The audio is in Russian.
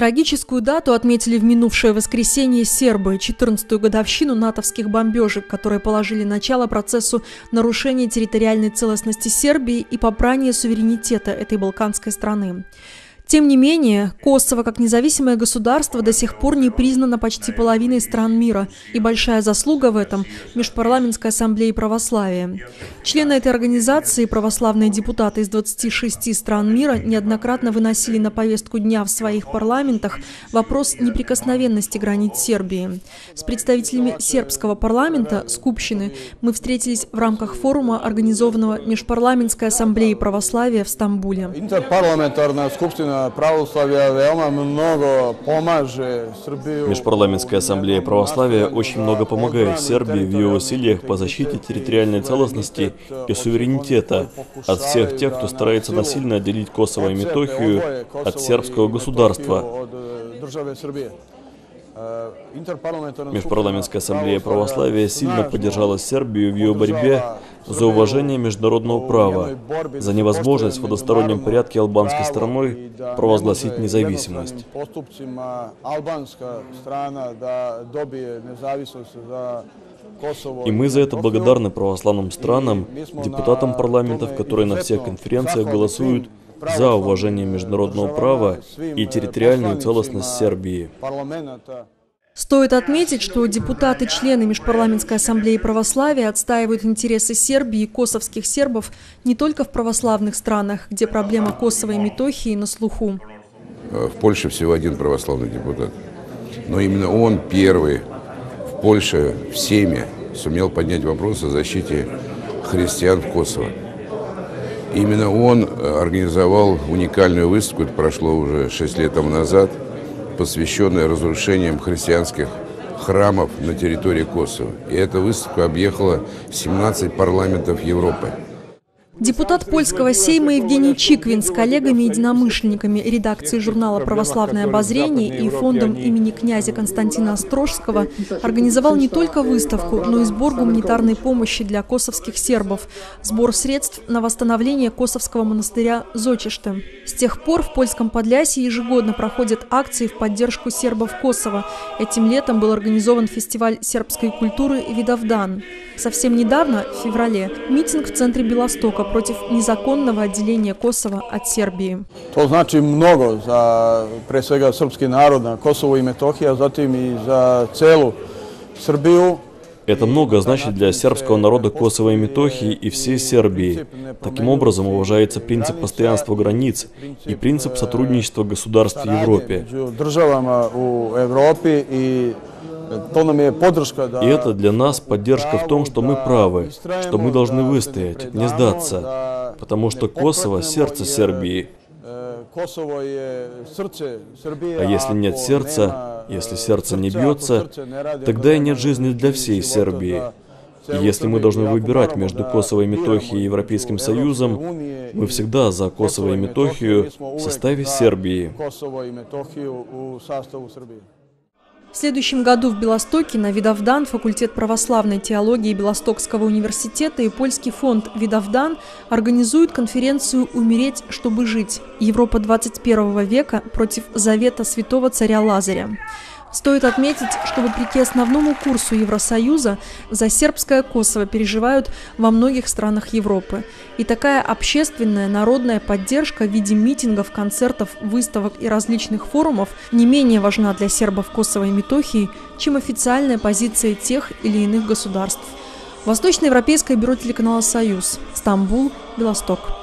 Трагическую дату отметили в минувшее воскресенье сербы, 14-ю годовщину натовских бомбежек, которые положили начало процессу нарушения территориальной целостности Сербии и попрания суверенитета этой балканской страны. Тем не менее, Косово как независимое государство до сих пор не признано почти половиной стран мира, и большая заслуга в этом – Межпарламентской ассамблеи православия. Члены этой организации, православные депутаты из 26 стран мира, неоднократно выносили на повестку дня в своих парламентах вопрос неприкосновенности границ Сербии. С представителями сербского парламента, Скупщины, мы встретились в рамках форума, организованного Межпарламентской ассамблеей православия в Стамбуле. Интерпарламентарная скупщина православия veoma много поможе Srbiju. Межпарламентская ассамблея православия очень много помогает Сербии в ее усилиях по защите территориальной целостности и суверенитета от всех тех, кто старается насильно отделить Косово и Метохию от сербского государства. Межпарламентская ассамблея православия сильно поддержала Сербию в ее борьбе за уважение международного права, за невозможность в одностороннем порядке албанской страной провозгласить независимость. И мы за это благодарны православным странам, депутатам парламентов, которые на всех конференциях голосуют за уважение международного права и территориальную целостность Сербии. Стоит отметить, что депутаты-члены Межпарламентской ассамблеи православия отстаивают интересы Сербии и косовских сербов не только в православных странах, где проблема Косово и Метохии на слуху. В Польше всего один православный депутат. Но именно он первый в Польше в Сейме сумел поднять вопрос о защите христиан в Косово. Именно он организовал уникальную выставку, это прошло уже 6 лет тому назад – посвященная разрушениям христианских храмов на территории Косово. И эта выставка объехала 17 парламентов Европы. Депутат польского сейма Евгений Чиквин с коллегами-единомышленниками редакции журнала «Православное обозрение» и фондом имени князя Константина Острожского организовал не только выставку, но и сбор гуманитарной помощи для косовских сербов, сбор средств на восстановление косовского монастыря Зочиште. С тех пор в польском Подлясе ежегодно проходят акции в поддержку сербов Косово. Этим летом был организован фестиваль сербской культуры «Видовдан». Совсем недавно, в феврале, митинг в центре Белостока против незаконного отделения Косово от Сербии. To znači mnogo za pre svega srpski narod na Kosovo i Metohija, zatim i za celu Srbiju. Это много значит для сербского народа Косово и Метохии и всей Сербии. Таким образом уважается принцип постоянства границ и принцип сотрудничества государств в Европе. И это для нас поддержка в том, что мы правы, что мы должны выстоять, не сдаться, потому что Косово – сердце Сербии. А если нет сердца, если сердце не бьется, тогда и нет жизни для всей Сербии. И если мы должны выбирать между Косово и Метохией и Европейским Союзом, мы всегда за Косово и Метохию в составе Сербии. В следующем году в Белостоке на Видовдан факультет православной теологии Белостокского университета и польский фонд Видовдан организуют конференцию «Умереть, чтобы жить. Европа 21 века против завета святого царя Лазаря». Стоит отметить, что вопреки основному курсу Евросоюза за сербское Косово переживают во многих странах Европы. И такая общественная народная поддержка в виде митингов, концертов, выставок и различных форумов не менее важна для сербов Косово и Метохии, чем официальная позиция тех или иных государств. Восточноевропейское бюро телеканала «Союз», Стамбул, Белосток.